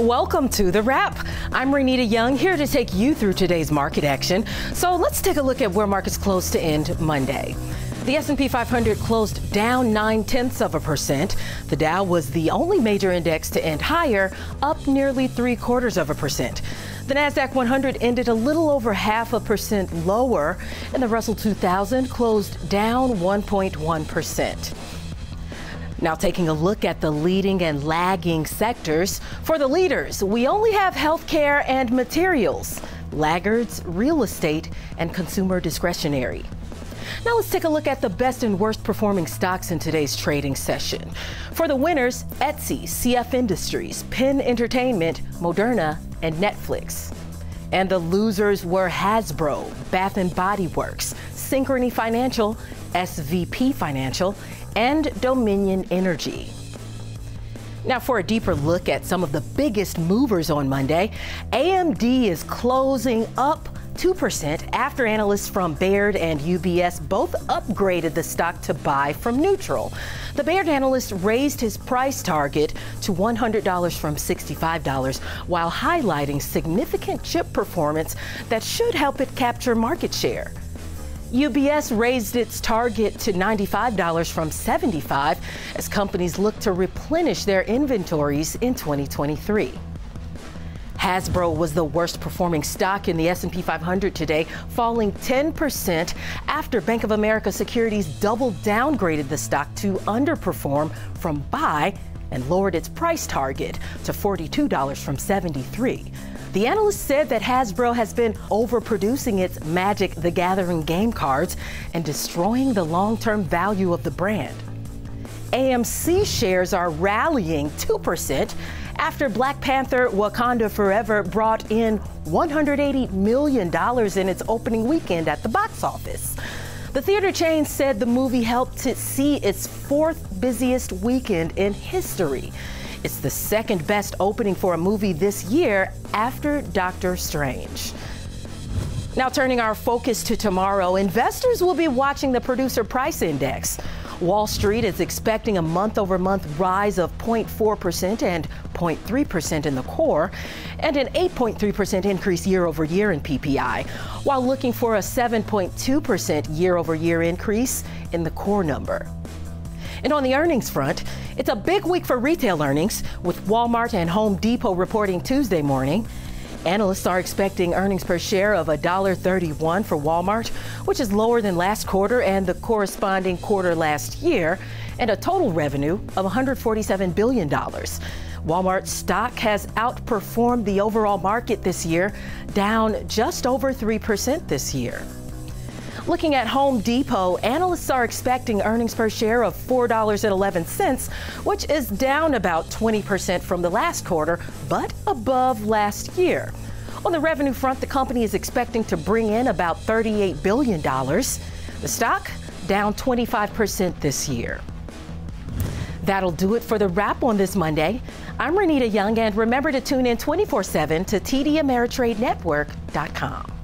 Welcome to The Wrap. I'm Renita Young here to take you through today's market action. So let's take a look at where markets closed to end Monday. The S&P 500 closed down 9 tenths of a percent. The Dow was the only major index to end higher, up nearly three quarters of a percent. The Nasdaq 100 ended a little over half a percent lower, and the Russell 2000 closed down 1.1 percent. Now, taking a look at the leading and lagging sectors. For the leaders, we only have healthcare and materials, laggards, real estate, and consumer discretionary. Now let's take a look at the best and worst performing stocks in today's trading session. For the winners, Etsy, CF Industries, Penn Entertainment, Moderna, and Netflix. And the losers were Hasbro, Bath and Body Works, Synchrony Financial, SVB Financial, and Dominion Energy. Now, for a deeper look at some of the biggest movers on Monday, AMD is closing up 2% after analysts from Baird and UBS both upgraded the stock to buy from neutral. The Baird analyst raised his price target to $100 from $65 while highlighting significant chip performance that should help it capture market share. UBS raised its target to $95 from 75 as companies look to replenish their inventories in 2023. Hasbro was the worst performing stock in the S&P 500 today, falling 10% after Bank of America Securities double downgraded the stock to underperform from buy and lowered its price target to $42 from 73. The analyst said that Hasbro has been overproducing its Magic the Gathering game cards and destroying the long term value of the brand. AMC shares are rallying 2% after Black Panther Wakanda Forever brought in $180 million in its opening weekend at the box office. The theater chain said the movie helped it see its fourth busiest weekend in history. It's the second best opening for a movie this year after Doctor Strange. Now, turning our focus to tomorrow, investors will be watching the producer price index. Wall Street is expecting a month over month rise of 0.4% and 0.3% in the core, and an 8.3% increase year over year in PPI, while looking for a 7.2% year over year increase in the core number. And on the earnings front, it's a big week for retail earnings, with Walmart and Home Depot reporting Tuesday morning. Analysts are expecting earnings per share of $1.31 for Walmart, which is lower than last quarter and the corresponding quarter last year, and a total revenue of $147 billion. Walmart stock has outperformed the overall market this year, down just over 3% this year. Looking at Home Depot, analysts are expecting earnings per share of $4.11, which is down about 20% from the last quarter, but above last year. On the revenue front, the company is expecting to bring in about $38 billion. The stock down 25% this year. That'll do it for the wrap on this Monday. I'm Renita Young, and remember to tune in 24 7 to TDAmeritradenetwork.com.